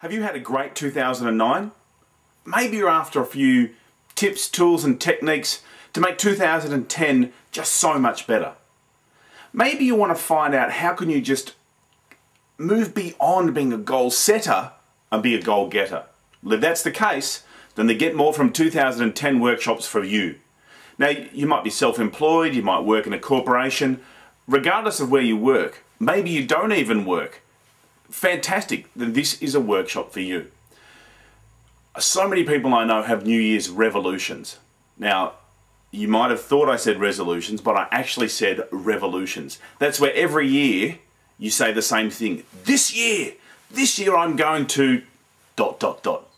Have you had a great 2009? Maybe you're after a few tips, tools and techniques to make 2010 just so much better. Maybe you want to find out how can you just move beyond being a goal setter and be a goal getter. If that's the case, then the Get More from 2010 workshops for you. Now, you might be self-employed, you might work in a corporation, regardless of where you work. Maybe you don't even work. Fantastic, then this is a workshop for you. So many people I know have New Year's revolutions. Now, you might have thought I said resolutions, but I actually said revolutions. That's where every year you say the same thing. This year, this year I'm going to dot, dot, dot.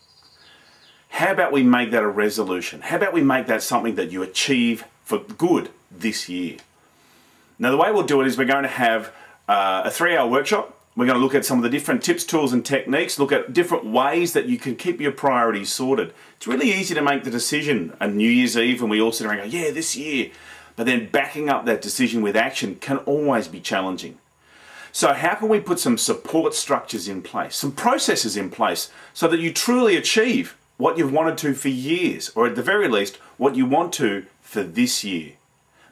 How about we make that a resolution? How about we make that something that you achieve for good this year? Now, the way we'll do it is we're going to have uh, a three hour workshop. We're going to look at some of the different tips, tools, and techniques, look at different ways that you can keep your priorities sorted. It's really easy to make the decision on New Year's Eve when we all sit around and go, yeah, this year. But then backing up that decision with action can always be challenging. So, how can we put some support structures in place, some processes in place, so that you truly achieve what you've wanted to for years, or at the very least, what you want to for this year?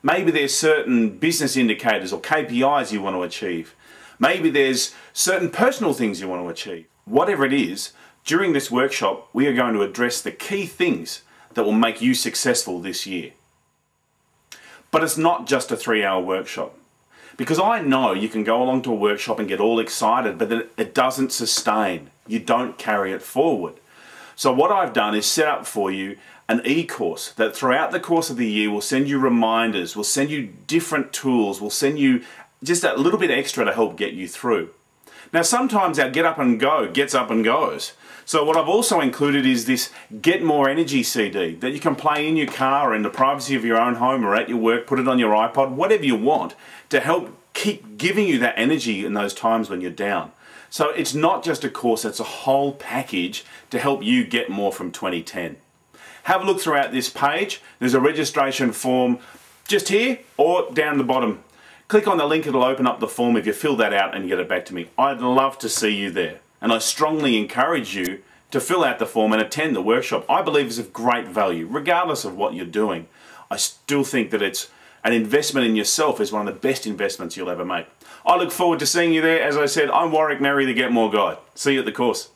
Maybe there's certain business indicators or KPIs you want to achieve. Maybe there's certain personal things you want to achieve. Whatever it is, during this workshop, we are going to address the key things that will make you successful this year. But it's not just a three hour workshop. Because I know you can go along to a workshop and get all excited, but it doesn't sustain. You don't carry it forward. So what I've done is set up for you an e-course that throughout the course of the year will send you reminders, will send you different tools, will send you just a little bit extra to help get you through. Now sometimes our get up and go gets up and goes. So what I've also included is this Get More Energy CD that you can play in your car or in the privacy of your own home or at your work, put it on your iPod, whatever you want to help keep giving you that energy in those times when you're down. So it's not just a course, it's a whole package to help you get more from 2010. Have a look throughout this page. There's a registration form just here or down the bottom Click on the link, it'll open up the form if you fill that out and get it back to me. I'd love to see you there. And I strongly encourage you to fill out the form and attend the workshop. I believe it's of great value, regardless of what you're doing. I still think that it's an investment in yourself is one of the best investments you'll ever make. I look forward to seeing you there. As I said, I'm Warwick Merry, the Get More Guy. See you at the course.